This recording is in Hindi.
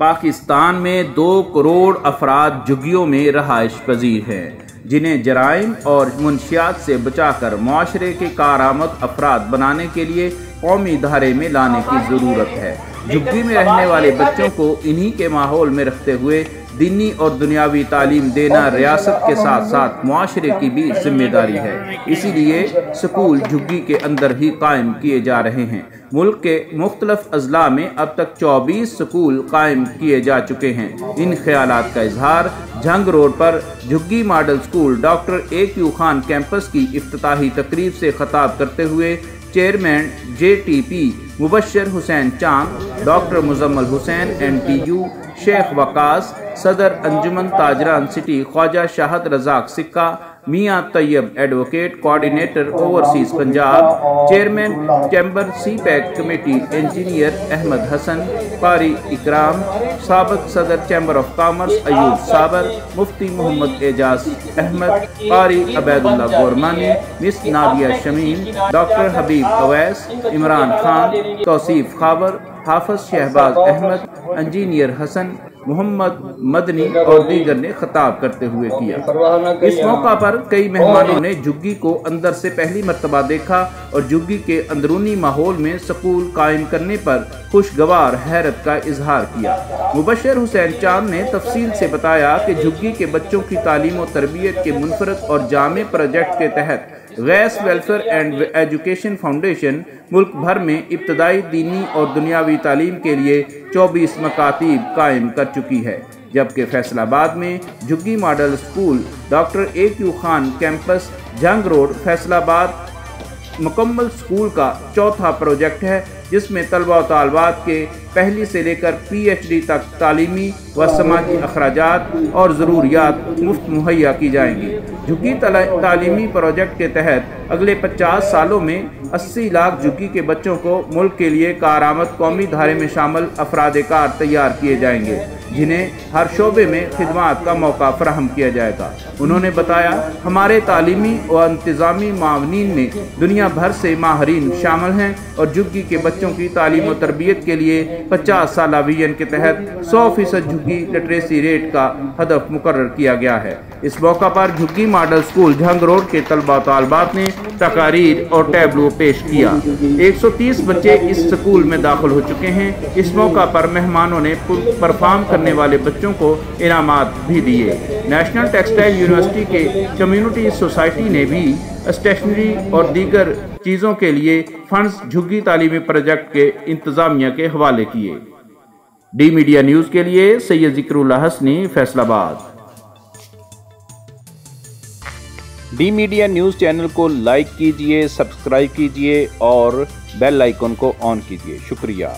पाकिस्तान में दो करोड़ अफराद जुगियों में रहायश पजीर हैं, जिन्हें जराइम और मुंशियात से बचाकर माशरे के कारामद अफराद बनाने के लिए कौमी धारे में लाने की ज़रूरत है। झुग्गी में रहने वाले बच्चों को इन्हीं के माहौल में रखते हुए दीनी और दुनियावी तालीम देना रियासत के साथ साथ माशरे की भी ज़िम्मेदारी है। इसीलिए स्कूल झुग्गी के अंदर ही कायम किए जा रहे हैं। मुल्क के मुख्तलफ अजला में अब तक 24 स्कूल कायम किए जा चुके हैं। इन ख्याल का इजहार झंग रोड पर Jhuggi model school doctor A Q Khan campus की इफ्ताही तकरीब से खताब करते हुए chairman J T P Mubashar Hussain Chand doctor Muzammil Hussain N T U Sheikh Waqas, सदर अंजुमन ताजरान city, Khwaja Shahat Razzaq Sikka Mian Tayyab advocate coordinator overseas Punjab chairman chamber CPEC committee engineer Ahmad Hassan Pari Ikram सबक सदर चैम्बर ऑफ़ कॉमर्स अयूब साबर मुफ्ती मोहम्मद एजाज अहमद पारी Ubaidullah Gormani miss Nadia Shamim doctor Habib Awais Imran Khan Tauseef खाबर Hafiz Shahbaz Ahmad, engineer Hasan, Mohammad Madani और दीगर ने खताब करते हुए किया। इस मौका पर कई मेहमानों ने झुग्गी को अंदर से पहली मरतबा देखा और झुग्गी के अंदरूनी माहौल में स्कूल कायम करने पर खुशगवार हैरत का इजहार किया। मुबशर हुसैन चाँद ने तफसील से बताया कि झुग्गी के बच्चों की तालीम और तरबियत के मुनफरद और जामे प्रोजेक्ट के तहत gas welfare and education foundation मुल्क भर में इब्तदाई दीनी और दुनियावी तालीम के लिए 24 मकातीब कायम कर चुकी है, जबकि फैसलाबाद में Jhuggi model school doctor A Q Khan campus Jhang road Faisalabad मुकम्मल स्कूल का चौथा प्रोजेक्ट है। जिसमें तलबा तलबात के पहली से लेकर पी एच डी तक तालीमी व समाजी अखराज और ज़रूरियात मुफ़्त मुहैया की जाएँगी। झुकी तालीमी प्रोजेक्ट के तहत अगले 50 सालों में 80 लाख झुकी के बच्चों को मुल्क के लिए कारामद कौमी धारे में शामिल अफराद कार तैयार किए जाएँगे। जिन्हें हर शोबे में खिदमत का मौका फ्राहम किया जाएगा। उन्होंने बताया, हमारे तालीमी व इंतज़ामी मावनीन में दुनिया भर से माहरीन शामिल हैं और झुग्गी के बच्चों की तालीम और तरबियत के लिए पचास साल विजन के तहत सौ फ़ीसद झुग्गी लिटरेसी रेट का हदफ मुकर किया गया है। इस मौका पर झुग्गी मॉडल स्कूल झंग रोड के तलबा तलबात ने तकारीर और टैबलो पेश किया। 130 बच्चे इस स्कूल में दाखिल हो चुके हैं। इस मौका पर मेहमानों ने परफॉर्म करने वाले बच्चों को इनाम भी दिए। नेशनल टेक्सटाइल यूनिवर्सिटी के कम्युनिटी सोसाइटी ने भी स्टेशनरी और दीगर चीज़ों के लिए फंड्स झुग्गी तालीमी प्रोजेक्ट के इंतज़ामिया के हवाले किए। डी मीडिया न्यूज़ के लिए Syed Zikrullah Hasni, Faisalabad. D media news channel को लाइक कीजिए, सब्सक्राइब कीजिए और बेल आइकन को ऑन कीजिए। शुक्रिया।